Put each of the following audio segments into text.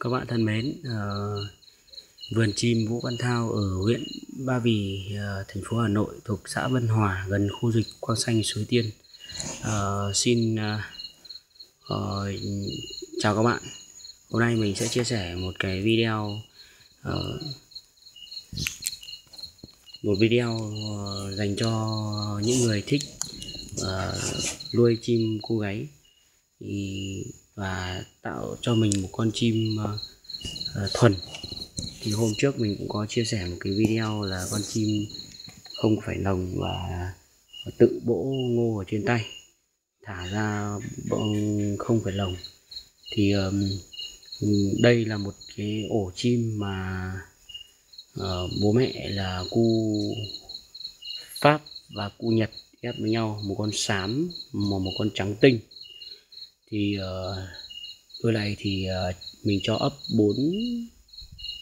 Các bạn thân mến, uh, vườn chim Vũ Văn Thao ở huyện Ba Vì, uh, thành phố Hà Nội thuộc xã Vân Hòa gần khu dịch Quang Xanh Suối Tiên. Uh, xin uh, uh, chào các bạn. Hôm nay mình sẽ chia sẻ một cái video uh, một video uh, dành cho những người thích uh, nuôi chim cô gáy thì và tạo cho mình một con chim uh, thuần. Thì hôm trước mình cũng có chia sẻ một cái video là con chim không phải lồng và tự bỗ ngô ở trên tay. Thả ra không phải lồng. Thì um, đây là một cái ổ chim mà uh, bố mẹ là cu pháp và cu nhật ghép với nhau một con xám và một con trắng tinh thì ờ, uh, bữa này thì uh, mình cho ấp 4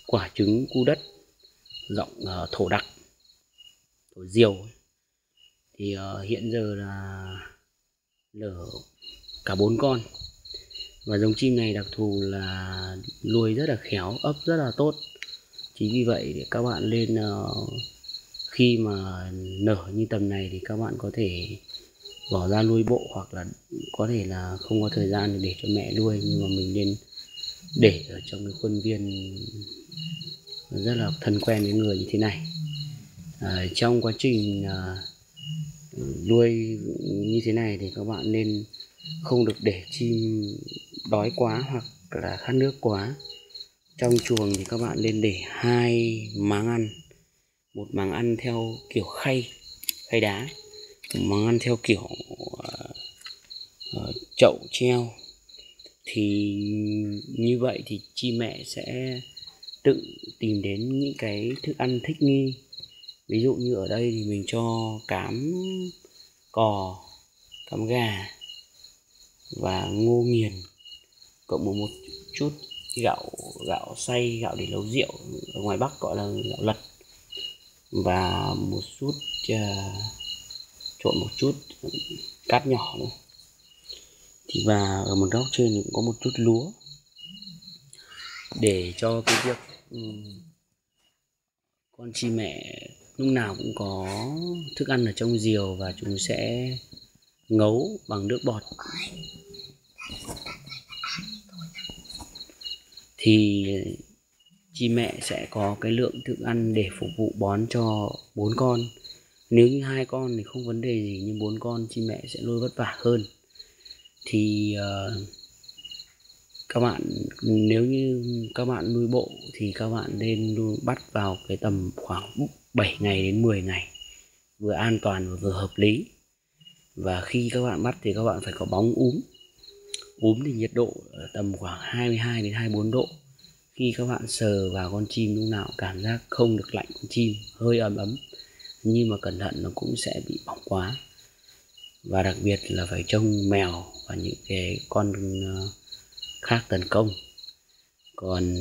quả trứng cu đất rộng uh, thổ đặc thổ diều thì uh, hiện giờ là nở cả bốn con. Và giống chim này đặc thù là nuôi rất là khéo ấp rất là tốt. Chính vì vậy để các bạn lên uh, khi mà nở như tầm này thì các bạn có thể bỏ ra nuôi bộ hoặc là có thể là không có thời gian để cho mẹ nuôi nhưng mà mình nên để ở trong cái khuôn viên rất là thân quen với người như thế này. À, trong quá trình à, nuôi như thế này thì các bạn nên không được để chim đói quá hoặc là khát nước quá. Trong chuồng thì các bạn nên để hai máng ăn một máng ăn theo kiểu khay khay đá một ăn theo kiểu uh, uh, chậu treo. Thì như vậy thì chi mẹ sẽ tự tìm đến những cái thức ăn thích nghi. Ví dụ như ở đây thì mình cho cám cò cám gà và ngô nghiền cộng một một chút gạo gạo xay gạo để nấu rượu. Ở ngoài bắc gọi là gạo lật. Và một chút uh, trộn một chút cát nhỏ nữa. Thì và ở một góc trên cũng có một chút lúa. Để cho cái việc um, con chim mẹ lúc nào cũng có thức ăn ở trong diều và chúng sẽ ngấu bằng nước bọt. Thì chim mẹ sẽ có cái lượng thức ăn để phục vụ bón cho bốn con nếu như hai con thì không vấn đề gì nhưng bốn con chị mẹ sẽ nuôi vất vả hơn. Thì uh, các bạn nếu như các bạn nuôi bộ thì các bạn nên bắt vào cái tầm khoảng 7 ngày đến 10 ngày vừa an toàn và vừa hợp lý. Và khi các bạn bắt thì các bạn phải có bóng úm. Úm thì nhiệt độ ở tầm khoảng 22 đến 24 độ. Khi các bạn sờ vào con chim lúc nào cảm giác không được lạnh con chim hơi ấm ấm nhưng mà cẩn thận nó cũng sẽ bị bỏng quá. Và đặc biệt là phải trông mèo và những cái con ờ, khác tấn công. Còn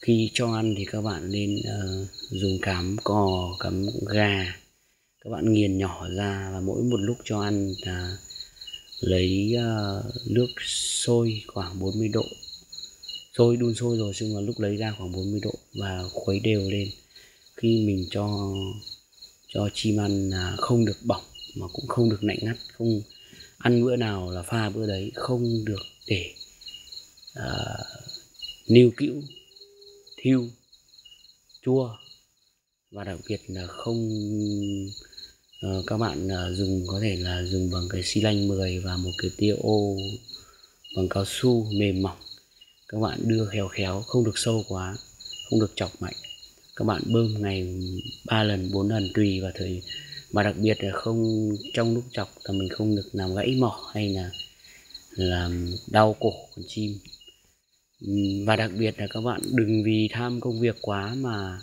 khi cho ăn thì các bạn nên uh, dùng cám cò cám gà. Các bạn nghiền nhỏ ra và mỗi một lúc cho ăn là lấy uh, nước sôi khoảng 40 độ. Sôi đun sôi rồi nhưng mà lúc lấy ra khoảng 40 độ và khuấy đều lên khi mình cho cho chim ăn là không được bỏng mà cũng không được lạnh ngắt không ăn bữa nào là pha bữa đấy không được để à, uh, niêu cữu thiêu chua. Và đặc biệt là không uh, các bạn uh, dùng có thể là dùng bằng cái xi lanh 10 và một cái tia ô bằng cao su mềm mỏng. Các bạn đưa khéo khéo không được sâu quá không được chọc mạnh các bạn bơm ngày 3 lần 4 lần tùy vào thời. Và đặc biệt là không, trong lúc chọc là mình không được làm gãy mỏ hay là làm đau cổ con chim. Và đặc biệt là các bạn đừng vì tham công việc quá mà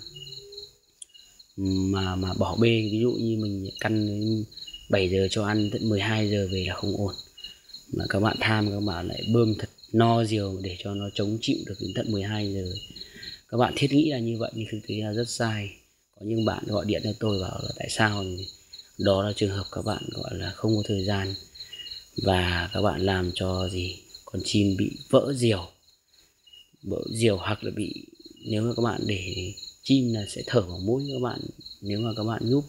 mà mà bỏ bê. Ví dụ như mình căn 7 giờ cho ăn tận 12 giờ về là không ổn. Mà các bạn tham các bạn lại bơm thật no diều để cho nó chống chịu được đến tận 12 giờ các bạn thiết nghĩ là như vậy, nhưng thực tế là rất sai. Có những bạn gọi điện cho tôi bảo là tại sao đó là trường hợp các bạn gọi là không có thời gian và các bạn làm cho gì? Con chim bị vỡ diều vỡ diều hoặc là bị, nếu mà các bạn để chim là sẽ thở vào mũi các bạn, nếu mà các bạn nhúc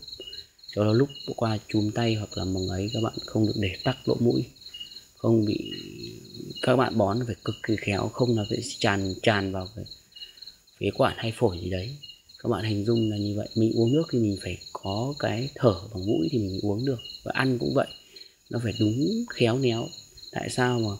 cho nó lúc qua chùm tay hoặc là mồng ấy, các bạn không được để tắc lỗ mũi. Không bị, các bạn bón phải cực kỳ khéo, không là phải tràn tràn vào cái phế quản hay phổi gì đấy. Các bạn hình dung là như vậy. Mình uống nước thì mình phải có cái thở bằng mũi thì mình uống được. Và ăn cũng vậy. Nó phải đúng khéo léo. Tại sao mà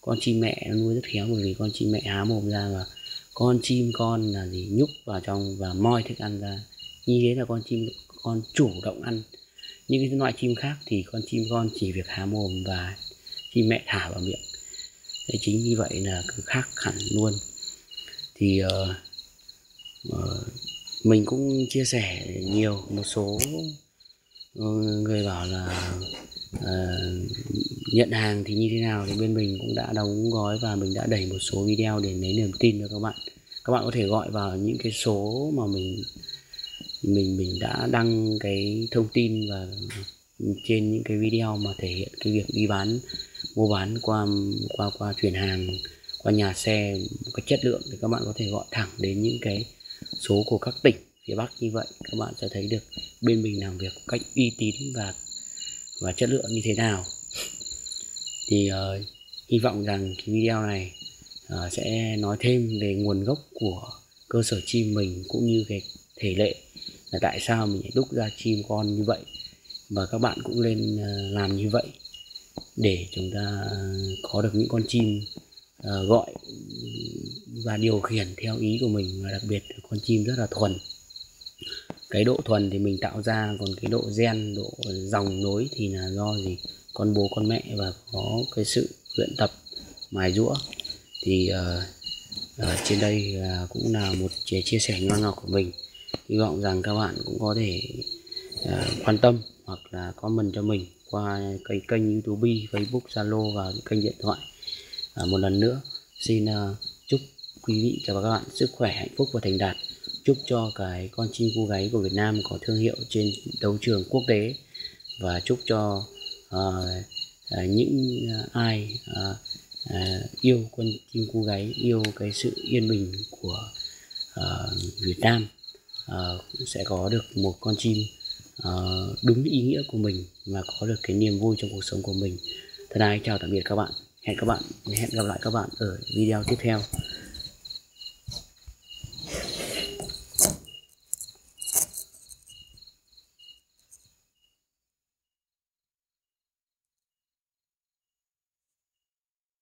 con chim mẹ nó nuôi rất khéo? Bởi vì con chim mẹ há mồm ra và con chim con là gì? Nhúc vào trong và moi thức ăn ra. Như thế là con chim con chủ động ăn. Những cái loại chim khác thì con chim con chỉ việc há mồm và chim mẹ thả vào miệng. Thế chính vì vậy là khác hẳn luôn. Thì uh, mình cũng chia sẻ nhiều một số ờ, người bảo là uh, nhận hàng thì như thế nào thì bên mình cũng đã đóng gói và mình đã đẩy một số video để lấy niềm tin cho các bạn. Các bạn có thể gọi vào những cái số mà mình mình mình đã đăng cái thông tin và trên những cái video mà thể hiện cái việc đi bán mua bán qua qua qua chuyển hàng qua nhà xe một cái chất lượng thì các bạn có thể gọi thẳng đến những cái số của các tỉnh phía Bắc như vậy các bạn sẽ thấy được bên mình làm việc cách uy tín và và chất lượng như thế nào. Thì uh, hy vọng rằng cái video này uh, sẽ nói thêm về nguồn gốc của cơ sở chim mình cũng như cái thể lệ là tại sao mình lại đúc ra chim con như vậy. Và các bạn cũng nên uh, làm như vậy để chúng ta có được những con chim uh, gọi và điều khiển theo ý của mình và đặc biệt con chim rất là thuần. Cái độ thuần thì mình tạo ra còn cái độ gen độ dòng nối thì là do gì? Con bố con mẹ và có cái sự luyện tập mài rũa thì uh, ở trên đây uh, cũng là một chia, chia sẻ nho nhỏ của mình. Hy vọng rằng các bạn cũng có thể uh, quan tâm hoặc là comment cho mình qua cái kênh youtube facebook zalo và kênh điện thoại. Uh, một lần nữa xin uh, chúc quý vị và các bạn sức khỏe hạnh phúc và thành đạt. Chúc cho cái con chim cu gáy của Việt Nam có thương hiệu trên đấu trường quốc tế và chúc cho uh, uh, những ai uh, uh, yêu con chim cu gáy yêu cái sự yên bình của uh, Việt Nam uh, sẽ có được một con chim uh, đúng ý nghĩa của mình và có được cái niềm vui trong cuộc sống của mình. Thân ái chào tạm biệt các bạn. Hẹn các bạn hẹn gặp lại các bạn ở video tiếp theo.